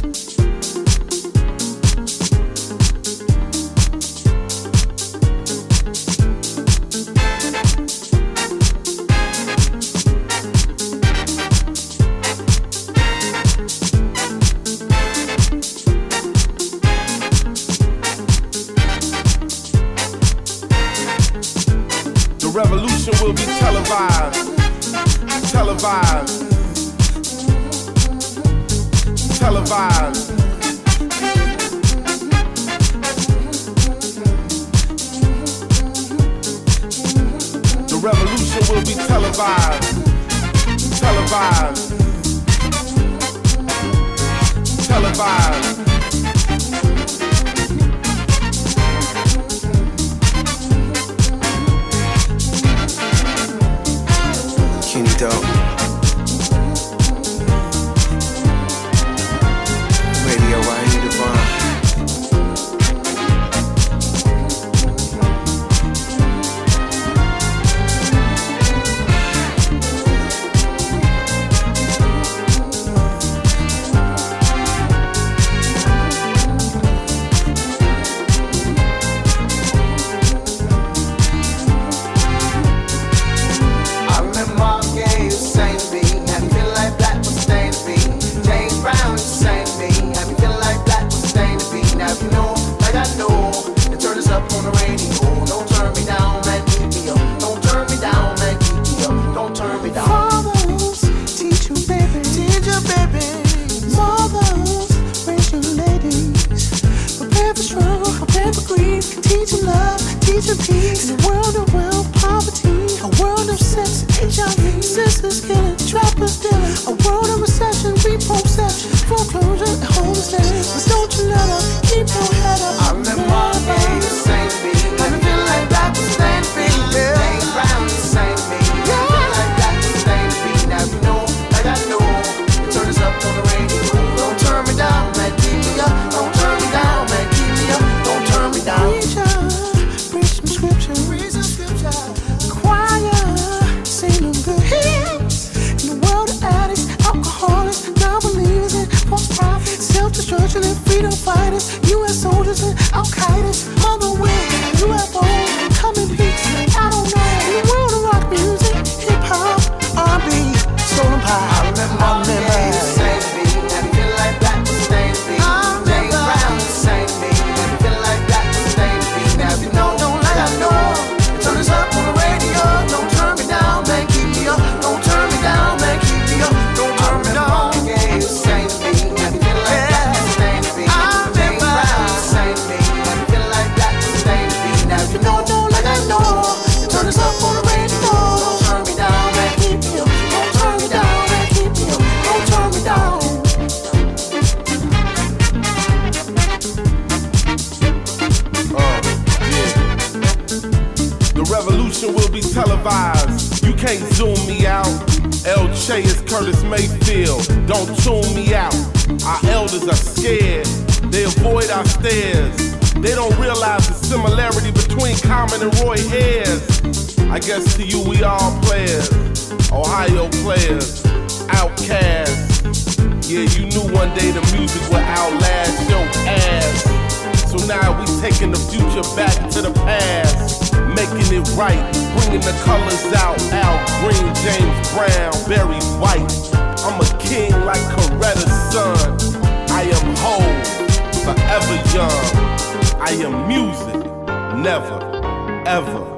The revolution will be televised. Televised. The revolution will be televised. Televised. Televised. will of paper greed can teach you love, teaching peace. A world of wealth, poverty, a world of sex and HIV, sisters killing, trappers dealing, a world of recession, repossession, foreclosure, and homelessness. But don't you let up, keep your head up. I let my revolution will be televised. You can't zoom me out. LJ is Curtis Mayfield. Don't tune me out. Our elders are scared. They avoid our stares. They don't realize the similarity between Common and Roy Ayers. I guess to you we all players, Ohio players, outcasts. Yeah, you knew one day the music would outlast your ass. So now we taking the future back to the past making it right, bringing the colors out. Al Green, James Brown, Barry White. I'm a king like Coretta's son. I am whole, forever young. I am music, never, ever.